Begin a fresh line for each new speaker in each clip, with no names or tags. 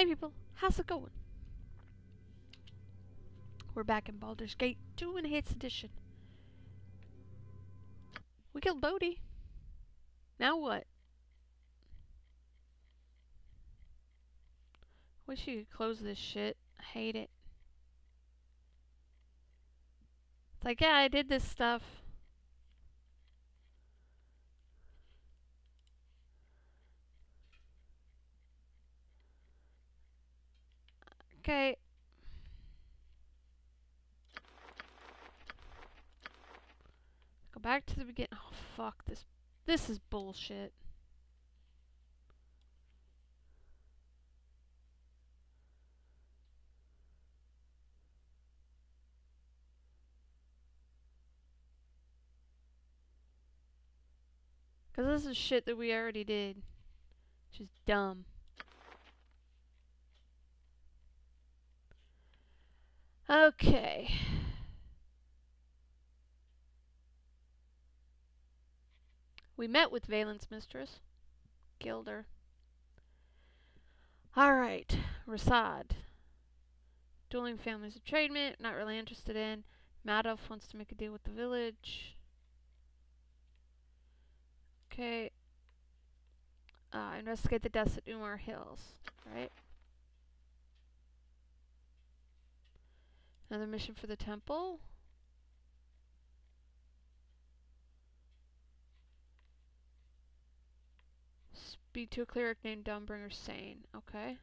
Hey people, how's it going? We're back in Baldur's Gate 2 Enhanced Edition. We killed Bodhi. Now what? Wish you could close this shit. I hate it. It's like, yeah, I did this stuff. Okay. Go back to the beginning. Oh, fuck this. This is bullshit. Because this is shit that we already did. Which is dumb. Okay. We met with Valen's mistress, Gilder. Alright, Rasad. Dueling families of Trademeet, not really interested in. Madoff wants to make a deal with the village. Okay. Uh, investigate the deaths at Umar Hills, right? Another mission for the temple. Speak to a cleric named Dawnbringer Sain. Okay.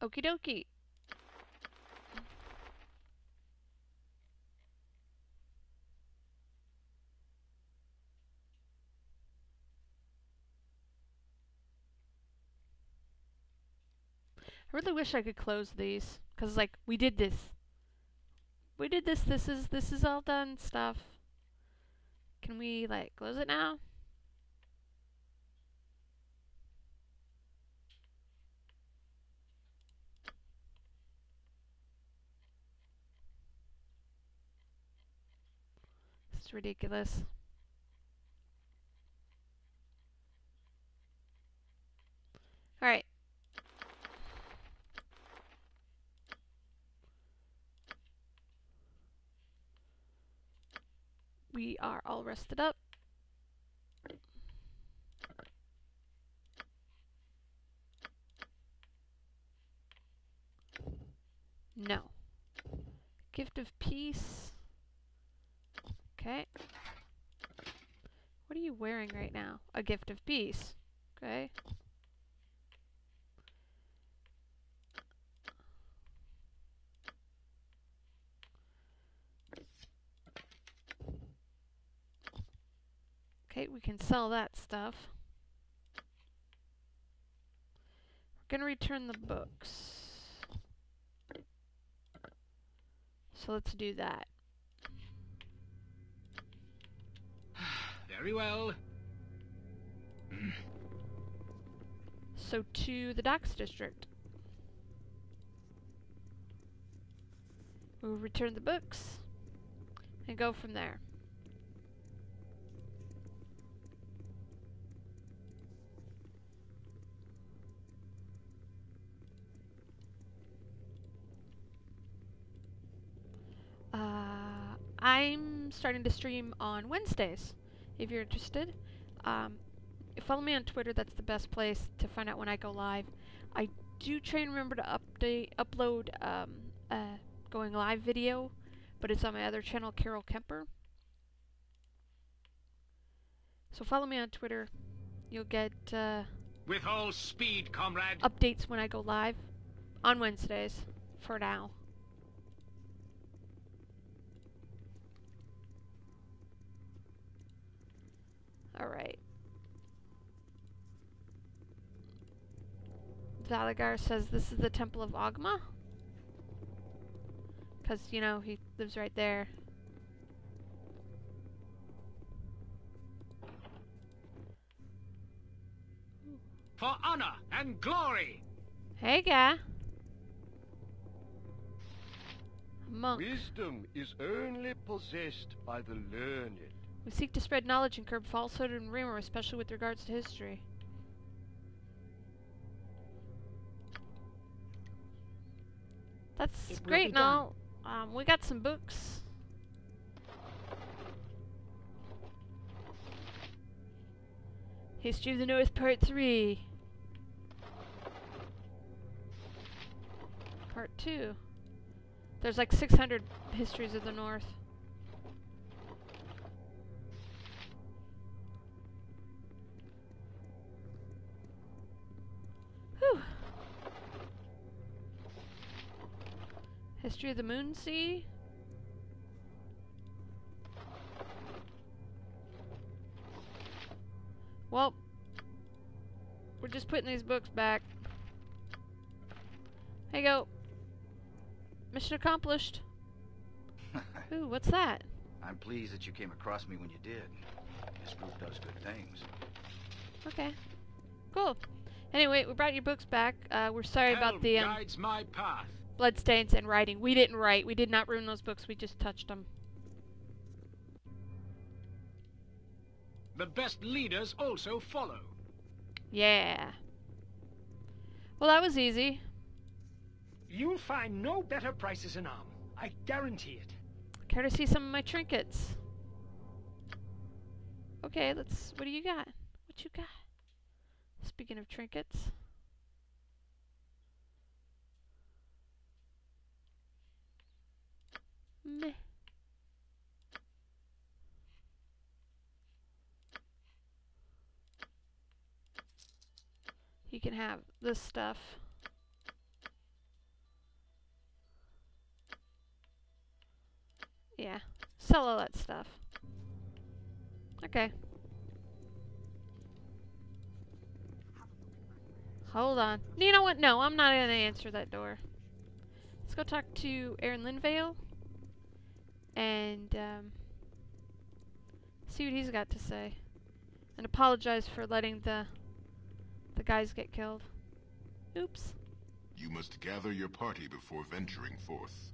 Okie dokie. I really wish I could close these. Because, like, we did this. We did this. This is, this is all done stuff. Can we, like, close it now? This is ridiculous. Alright. We are all rested up. No. Gift of peace. Okay. What are you wearing right now? A gift of peace. Okay. Okay, we can sell that stuff. We're gonna return the books. So let's do that.
Very well.
So to the docks district. We'll return the books and go from there. I'm starting to stream on Wednesdays, if you're interested. Um, follow me on Twitter. That's the best place to find out when I go live. I do try and remember to update, upload um, a going live video, but it's on my other channel, Carroll Kuemper. So follow me on Twitter. You'll get uh,
With all speed, comrade.
updates when I go live on Wednesdays for now. Alright. Valygar says this is the Temple of Oghma. Because, you know, he lives right there.
For honor and glory.
Hey, guy. monk.
Wisdom is only possessed by the learned.
We seek to spread knowledge and curb falsehood and rumor, especially with regards to history. That's
It
great now. Um, we got some books. History of the North Part 3. Part 2. There's like 600 histories of the North. History of the Moon Sea. Well, we're just putting these books back. There you go. Mission accomplished. Ooh, what's that?
I'm pleased that you came across me when you did. This group does good things.
Okay. Cool. Anyway, we brought your books back. Uh, we're sorry about the um,
guides my path.
Bloodstains and writing. We didn't write. We did not ruin those books. We just touched them.
The best leaders also follow.
Yeah. Well, that was easy.
You'll find no better prices in Amn. I guarantee it.
Care to see some of my trinkets? Okay, let's. What do you got? What you got? Speaking of trinkets. Meh. You can have this stuff. Yeah. Sell all that stuff. Okay. Hold on. You know what? No, I'm not gonna answer that door. Let's go talk to Aran Linvail and um, see what he's got to say, and apologize for letting the the guys get killed. Oops.
You must gather your party before venturing forth.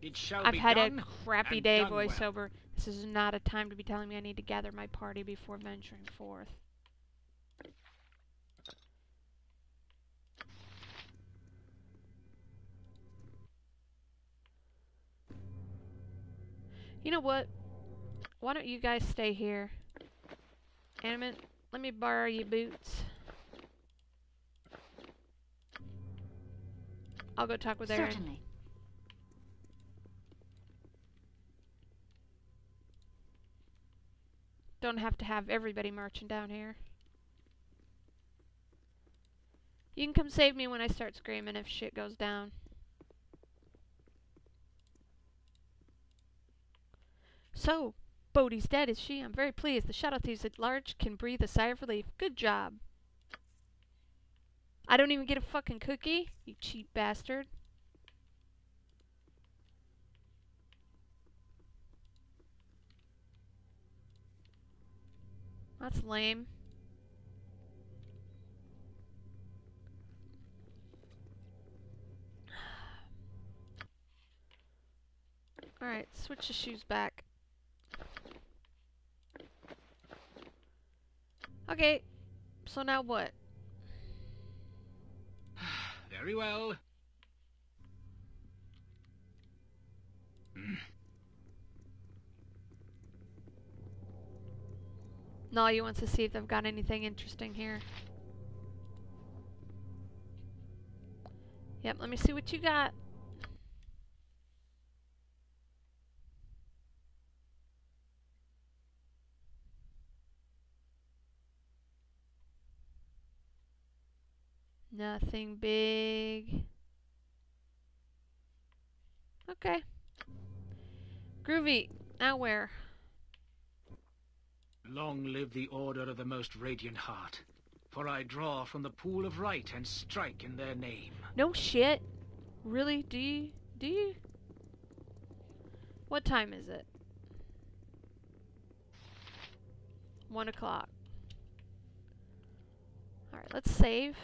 It shall
I've
be
had
done.
a crappy day
done well.
voiceover. This is not a time to be telling me I need to gather my party before venturing forth. You know what? Why don't you guys stay here? Anomen, let me borrow your boots. I'll go talk with Aran.
Certainly.
Don't have to have everybody marching down here. You can come save me when I start screaming if shit goes down. So, Bodhi's dead, is she? I'm very pleased. The shadow thieves at large can breathe a sigh of relief. Good job. I don't even get a fucking cookie, you cheap bastard. That's lame. Alright, switch the shoes back. Okay, so now what?
Very well. Mm.
Nolly wants to see if they've got anything interesting here. Yep, let me see what you got. Nothing big. Okay. Groovy. Now where?
Long live the Order of the Most Radiant Heart. For I draw from the pool of right and strike in their name.
No shit. Really? Do you? Do you? What time is it? One o'clock. Alright, let's save.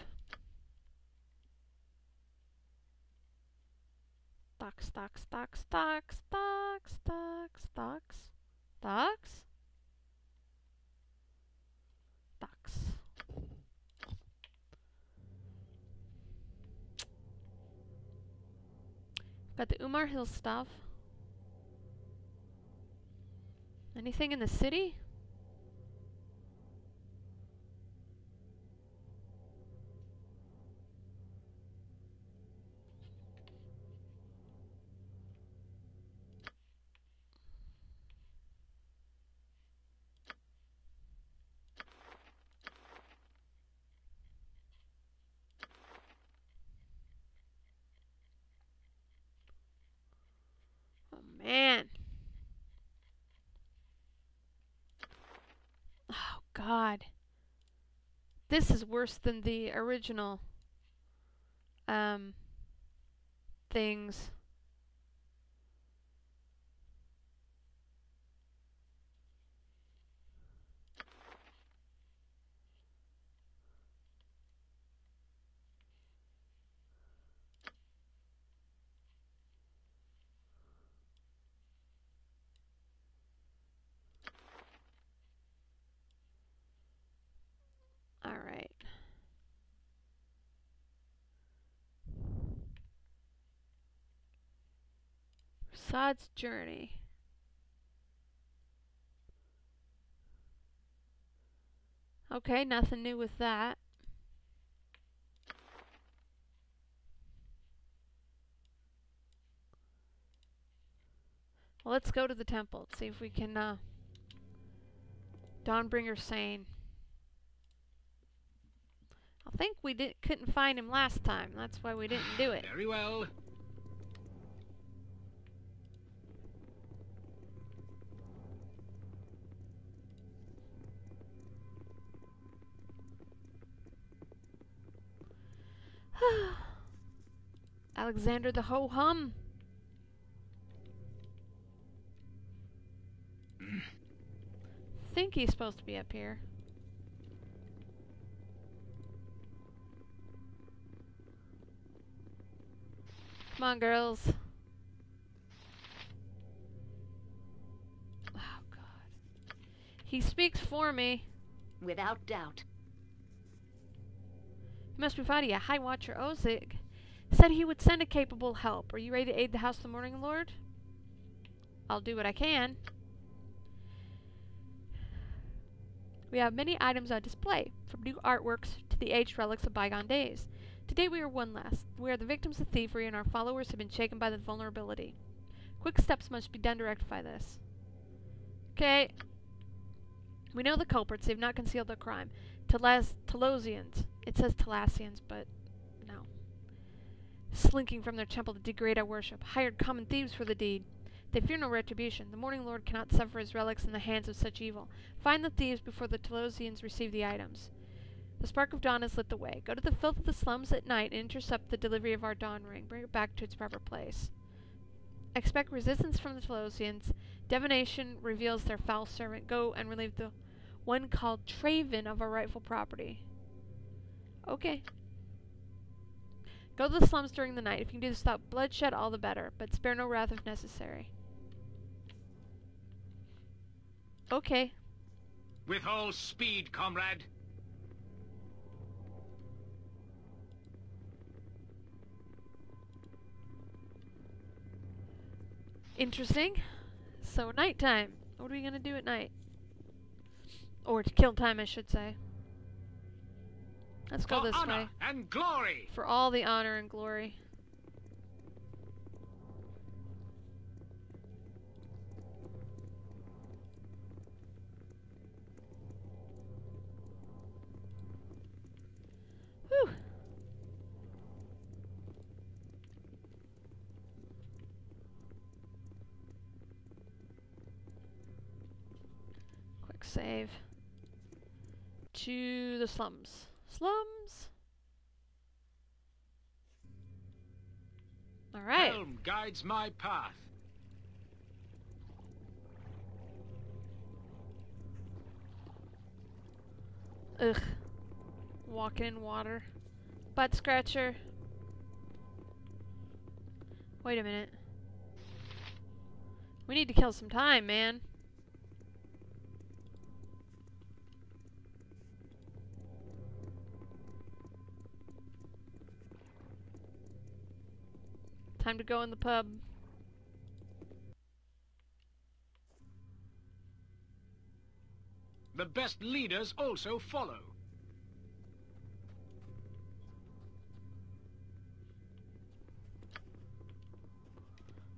Stocks, stocks, stocks, stocks, stocks, stocks, stocks, stocks, stocks. Got the Umar Hill stuff. Anything in the city? Oh man. Oh god. This is worse than the original um things. All right. Sod's journey. Okay, nothing new with that. Well, let's go to the temple. See if we can, uh, Dawnbringer Sain. I think we did couldn't find him last time. That's why we didn't do it.
Very well.
Alexander the Ho Hum. think he's supposed to be up here. Come on, girls. Oh, God. He speaks for me.
Without doubt.
He must be fighting a High Watcher Oisig said he would send a capable help. Are you ready to aid the House of the Morning Lord? I'll do what I can. We have many items on display, from new artworks to the aged relics of bygone days. Today we are one less. We are the victims of thievery, and our followers have been shaken by the vulnerability. Quick steps must be done to rectify this. Okay. We know the culprits. They've not concealed their crime. Telosians. It says Telasians, but. Slinking from their temple to degrade our worship. Hired common thieves for the deed. They fear no retribution. The Morning Lord cannot suffer his relics in the hands of such evil. Find the thieves before the Telosians receive the items. The spark of dawn has lit the way. Go to the filth of the slums at night and intercept the delivery of our dawn ring. Bring it back to its proper place. Expect resistance from the Telosians. Divination reveals their foul servant. Go and relieve the one called Traven of our rightful property. Okay. Go to the slums during the night. If you can do this without bloodshed, all the better, but spare no wrath if necessary. Okay.
With all speed, comrade.
Interesting. So, nighttime. What are we gonna do at night? Or to kill time, I should say. Let's go this
honor
way.
and glory.
For all the honor and glory. Whew. Quick save. To the slums. Slums? Alright.
Helm guides my path.
Ugh. Walking in water. Butt scratcher. Wait a minute. We need to kill some time, man. Time to go in the pub.
The best leaders also follow.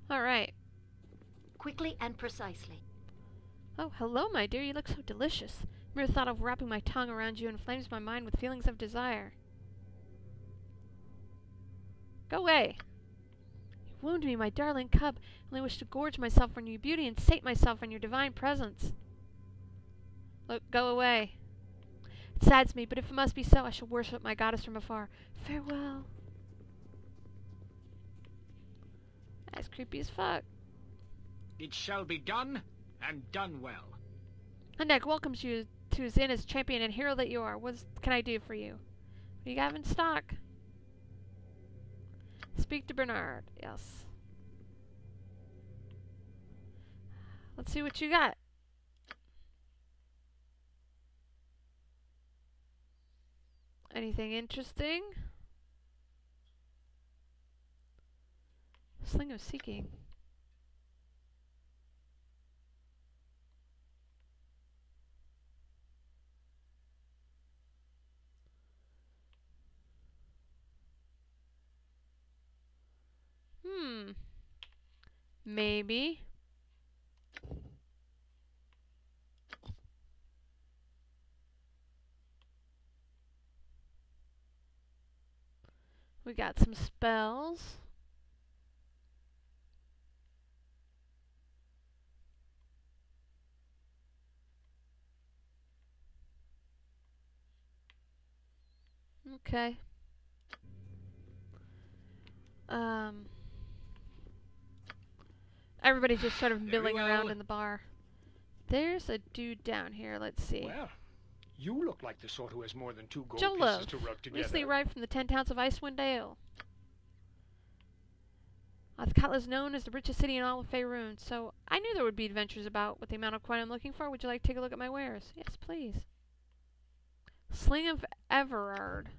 Alright.
Quickly and precisely.
Oh, hello, my dear. You look so delicious. Mere thought of wrapping my tongue around you inflames my mind with feelings of desire. Go away. Wound me, my darling cub. I only wish to gorge myself on your beauty and sate myself on your divine presence. Look, go away. It saddens me, but if it must be so, I shall worship my goddess from afar. Farewell. That's creepy as fuck.
It shall be done, and done well.
Hendak welcomes you to his as champion and hero that you are. What can I do for you? What do you have in stock? Speak to Bernard. Yes. Let's see what you got. Anything interesting? Sling of Seeking. Maybe. We got some spells. Okay. Um. Everybody's just sort of milling around in the bar. There's a dude down here. Let's see.
Well, you look like the sort who has more than two gold pieces to rub together.
recently arrived from the ten towns of Icewind Dale. Athkatla is known as the richest city in all of Faerun, so I knew there would be adventures about with the amount of coin I'm looking for. Would you like to take a look at my wares? Yes, please. Sling of Everard.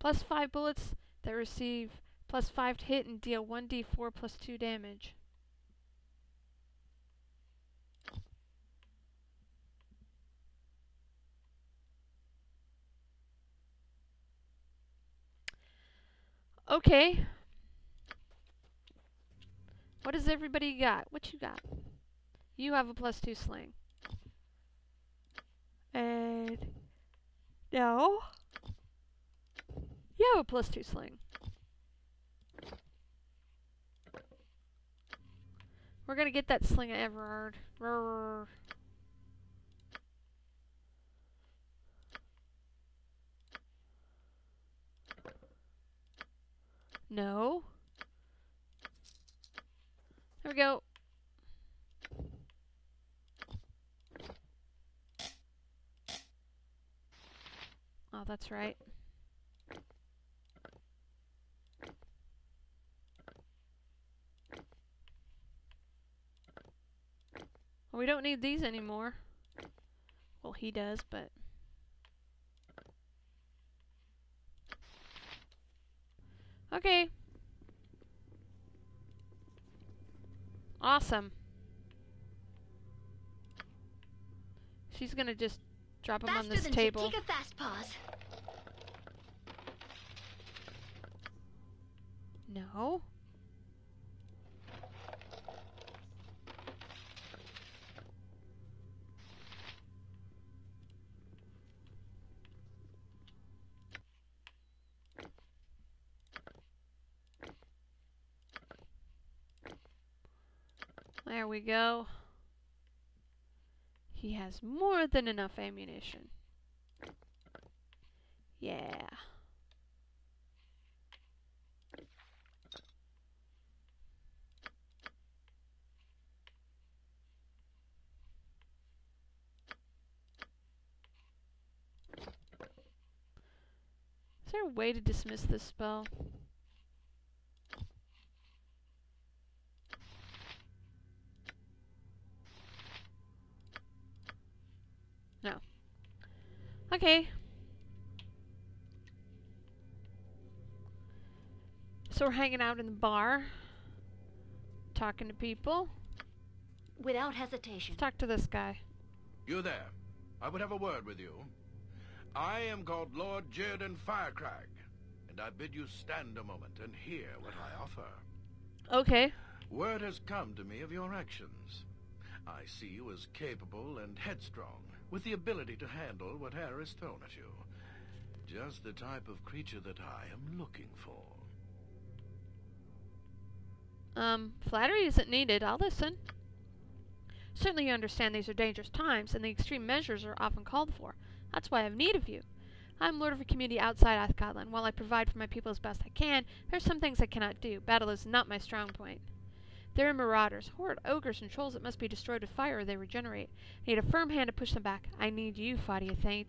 Plus five bullets that receive plus five to hit and deal 1d4 plus 2 damage. Okay. What does everybody got? What you got? You have a plus 2 sling. And... No. You have a plus 2 sling. We're gonna get that sling of Everard. Rrrr. No. There we go. Oh, that's right. Well, we don't need these anymore. Well, he does, but... Okay. Awesome. She's gonna just drop him on this table.
Take a fast pause.
No. We go. He has more than enough ammunition. Yeah. Is there a way to dismiss this spell? Okay. So we're hanging out in the bar, talking to people.
Without hesitation.
Let's talk to this guy.
You there. I would have a word with you. I am called Lord Jierdan Firkraag, and I bid you stand a moment and hear what I offer.
Okay.
Word has come to me of your actions. I see you as capable and headstrong, with the ability to handle whatever is thrown at you. Just the type of creature that I am looking for.
Um, flattery isn't needed. I'll listen. Certainly you understand these are dangerous times, and the extreme measures are often called for. That's why I have need of you. I am lord of a community outside Athkatla, and while I provide for my people as best I can, there are some things I cannot do. Battle is not my strong point. There are marauders, horrid ogres and trolls that must be destroyed with fire or they regenerate. I need a firm hand to push them back. I need you, Fadia Thient.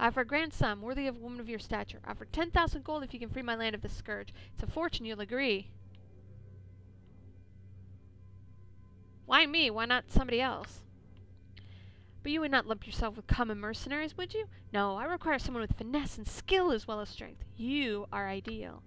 I offer a grand sum, worthy of a woman of your stature. I offer ten thousand gold if you can free my land of this scourge. It's a fortune, you'll agree. Why me? Why not somebody else? But you would not lump yourself with common mercenaries, would you? No, I require someone with finesse and skill as well as strength. You are ideal.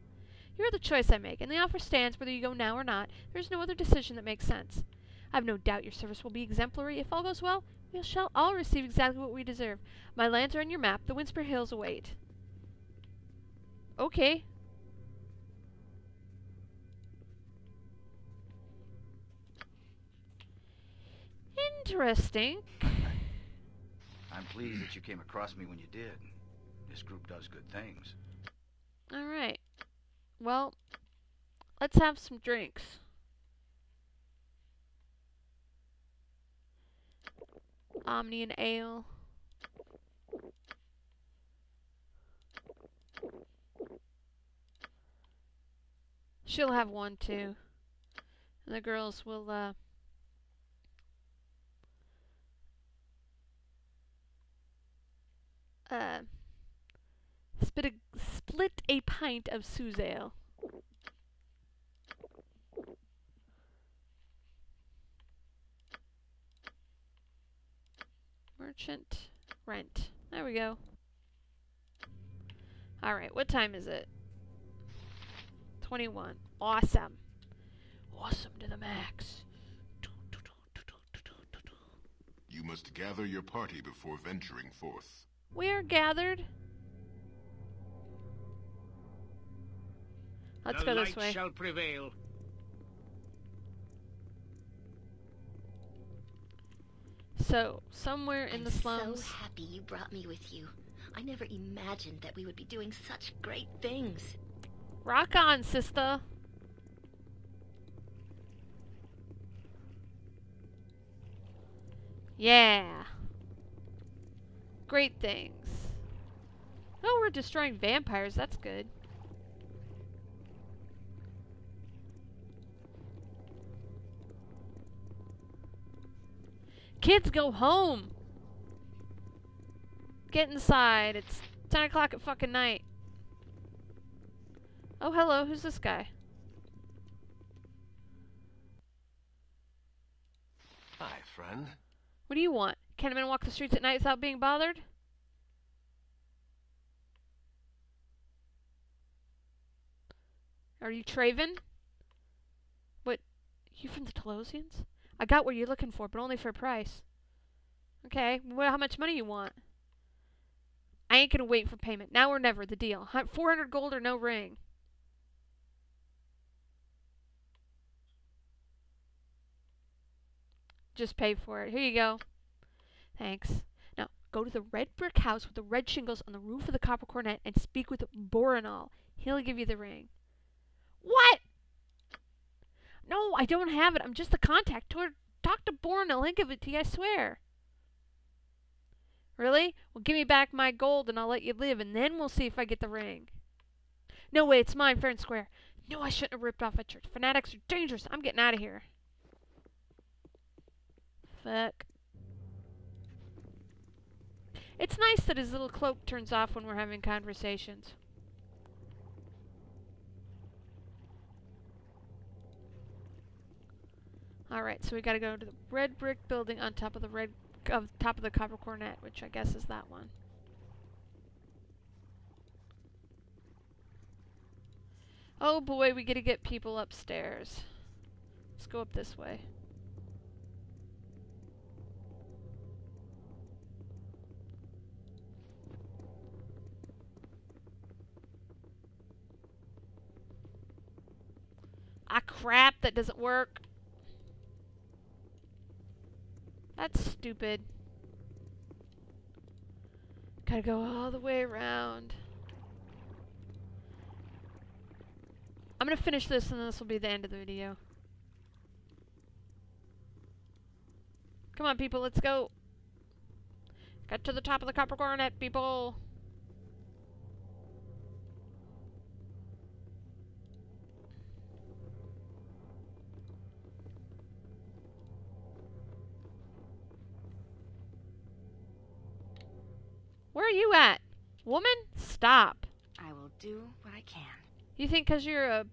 You are the choice I make, and the offer stands whether you go now or not. There is no other decision that makes sense. I have no doubt your service will be exemplary. If all goes well, we shall all receive exactly what we deserve. My lands are on your map. The Windspear Hills await. Okay. Interesting.
I'm pleased that you came across me when you did. This group does good things.
Alright. Well, let's have some drinks. Omnian Ale. She'll have one too. And the girls will, uh, uh, split a, split a pint of Suze ale. Merchant rent. There we go. Alright, what time is it? 21. Awesome. Awesome to the max.
You must gather your party before venturing forth.
We are gathered. Let's
the
go
light
this way.
shall prevail.
So, somewhere in the
I'm
slums.
so happy you brought me with you. I never imagined that we would be doing such great things.
Rock on, sister. Yeah. Great things. Oh, we're destroying vampires. That's good. Kids, go home. Get inside. It's 10 o'clock at fucking night. Oh, hello. Who's this guy?
Hi, friend.
What do you want? Can't a man walk the streets at night without being bothered? Are you Traven? What? You from the Telosians? I got what you're looking for, but only for a price. Okay, well, how much money you want? I ain't gonna wait for payment. Now or never, the deal. Hun- 400 gold or no ring. Just pay for it. Here you go. Thanks. Now, go to the red brick house with the red shingles on the roof of the copper coronet and speak with Borinal. He'll give you the ring. What? No, I don't have it. I'm just the contact. Talk to Borinal. He'll give it to you, I swear. Really? Well, give me back my gold and I'll let you live, and then we'll see if I get the ring. No way, it's mine, fair and square. No, I shouldn't have ripped off a church. Fanatics are dangerous. I'm getting out of here. Fuck. It's nice that his little cloak turns off when we're having conversations. Alright, so we gotta go to the red brick building on top of the red of top of the copper coronet, which I guess is that one. Oh boy, we gotta get people upstairs. Let's go up this way. Ah crap, that doesn't work. That's stupid. Gotta go all the way around. I'm gonna finish this and this will be the end of the video. Come on, people, let's go. Get to the top of the copper coronet, people. Are you at? Woman, stop.
I will do what I can.
You think because you're a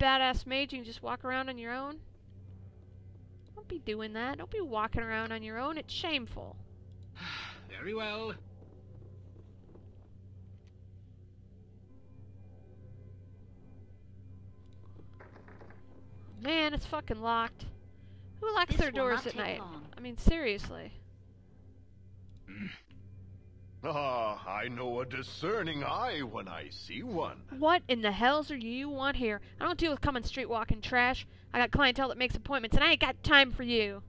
badass mage you can just walk around on your own? Don't be doing that. Don't be walking around on your own. It's shameful.
Very well.
Man, it's fucking locked. Who locks
This
their doors at night?
long.
I mean, seriously. Mm.
Ah, I know a discerning eye when I see one.
What in the hells are you want here? I don't deal with common street walking trash. I got clientele that makes appointments, and I ain't got time for you.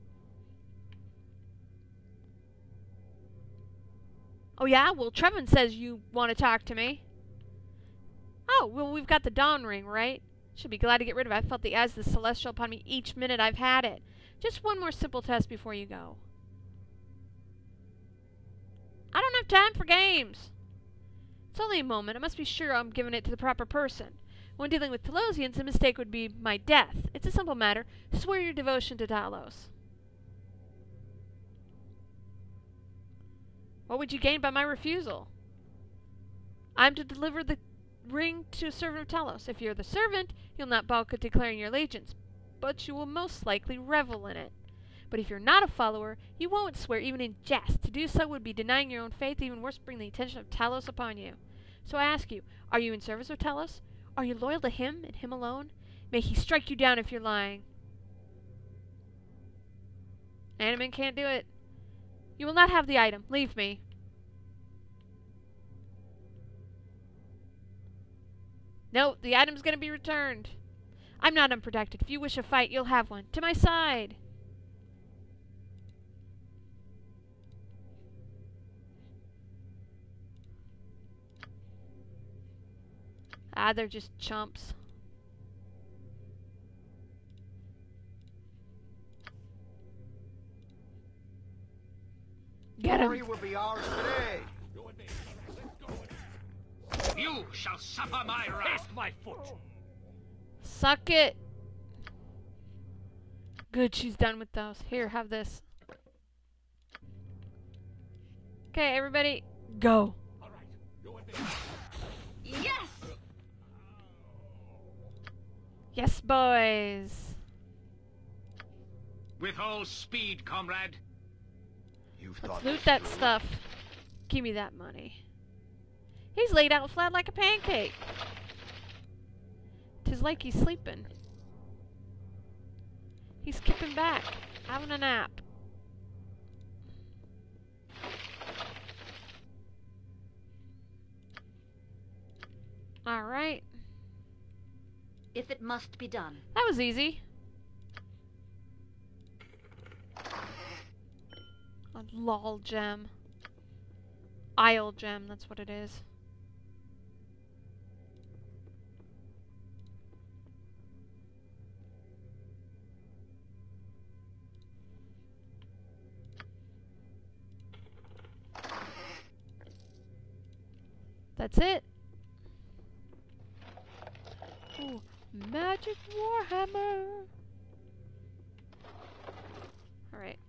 Oh yeah? Well, Trevin says you want to talk to me. Oh, well, we've got the Dawn Ring, right? Should be glad to get rid of it. I felt the eyes of the Celestial upon me each minute I've had it. Just one more simple test before you go. I don't have time for games. It's only a moment. I must be sure I'm giving it to the proper person. When dealing with Talosians, a mistake would be my death. It's a simple matter. Swear your devotion to Talos. What would you gain by my refusal? I'm to deliver the ring to a servant of Talos. If you're the servant, you'll not balk at declaring your allegiance, but you will most likely revel in it. But if you're not a follower, you won't swear even in jest. To do so would be denying your own faith, even worse, bring the attention of Talos upon you. So I ask you, are you in service of Talos? Are you loyal to him and him alone? May he strike you down if you're lying. Anomen can't do it. You will not have the item. Leave me. No, the item's gonna be returned. I'm not unprotected. If you wish a fight, you'll have one. To my side! Ah, they're just chumps. Get
Glory
him!
will be ours today.
You shall suffer my wrath.
my foot.
Suck it! Good, she's done with those. Here, have this. Okay, everybody, go.
Yes!
Yes, boys.
With all speed, comrade.
You've
Let's
thought
loot that
through.
stuff. Give me that money. He's laid out flat like a pancake. Tis like he's sleeping. He's kipping back, having a nap. Alright,
If it must be done.
that was easy. A lol gem. Isle gem, that's what it is. That's it. Magic warhammer. Alright.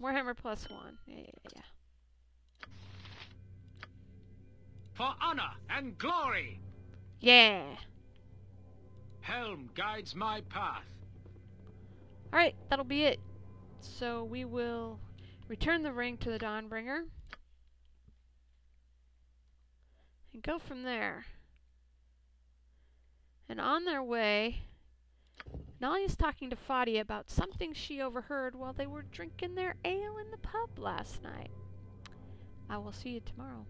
Warhammer plus one. Yeah, yeah, yeah.
For honor and glory.
Yeah.
Helm guides my path.
Alright, that'll be it. So we will return the ring to the Dawnbringer. And go from there. And on their way, Nalia's talking to Fadia about something she overheard while they were drinking their ale in the pub last night. I will see you tomorrow.